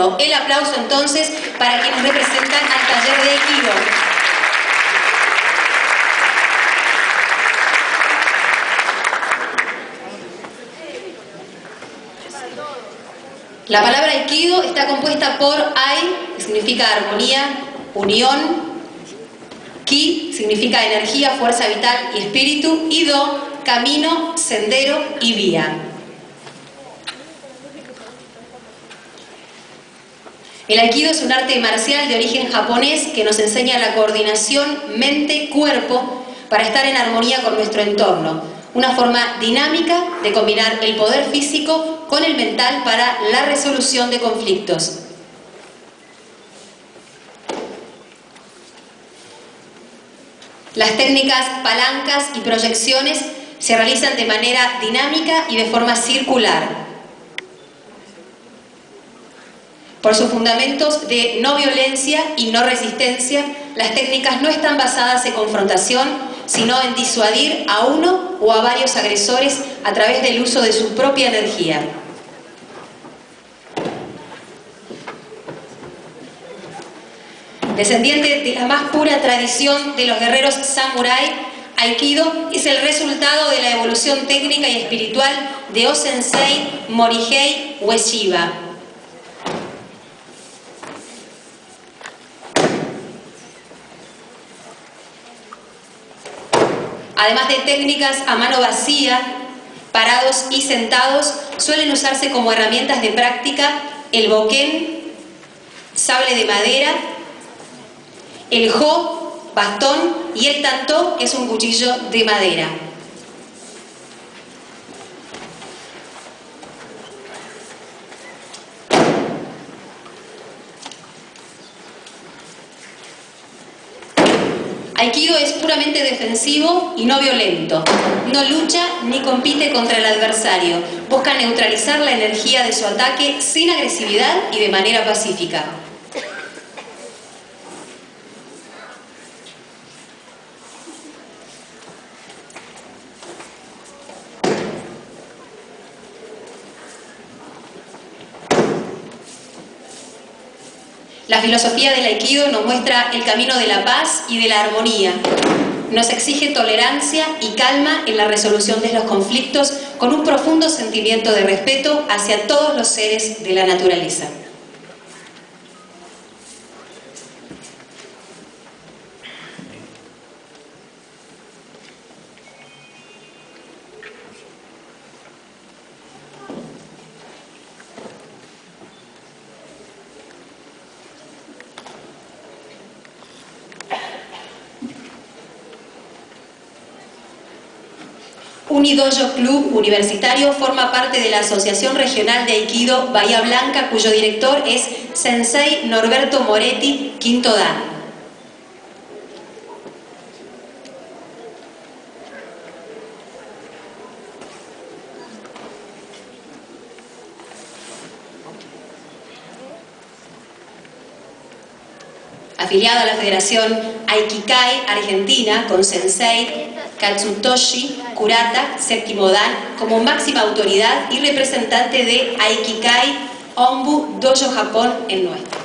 El aplauso entonces para quienes representan al taller de Aikido. La palabra Aikido está compuesta por Ai, que significa armonía, unión, Ki significa energía, fuerza vital y espíritu, y Do, camino, sendero y vía. El Aikido es un arte marcial de origen japonés que nos enseña la coordinación mente-cuerpo para estar en armonía con nuestro entorno. Una forma dinámica de combinar el poder físico con el mental para la resolución de conflictos. Las técnicas palancas y proyecciones se realizan de manera dinámica y de forma circular. Por sus fundamentos de no violencia y no resistencia, las técnicas no están basadas en confrontación, sino en disuadir a uno o a varios agresores a través del uso de su propia energía. Descendiente de la más pura tradición de los guerreros samurái, Aikido es el resultado de la evolución técnica y espiritual de O-sensei Morihei Ueshiba. Además de técnicas a mano vacía, parados y sentados, suelen usarse como herramientas de práctica el boquén, sable de madera, el jo, bastón y el tanto, que es un cuchillo de madera. Aikido es puramente defensivo y no violento. No lucha ni compite contra el adversario. Busca neutralizar la energía de su ataque sin agresividad y de manera pacífica. La filosofía del Aikido nos muestra el camino de la paz y de la armonía. Nos exige tolerancia y calma en la resolución de los conflictos con un profundo sentimiento de respeto hacia todos los seres de la naturaleza. Unidoyo Club Universitario forma parte de la Asociación Regional de Aikido Bahía Blanca, cuyo director es Sensei Norberto Moretti Quinto Dan. afiliado a la Federación Aikikai Argentina con Sensei Katsutoshi Kurata, séptimo como máxima autoridad y representante de Aikikai Ombu Dojo Japón en nuestro.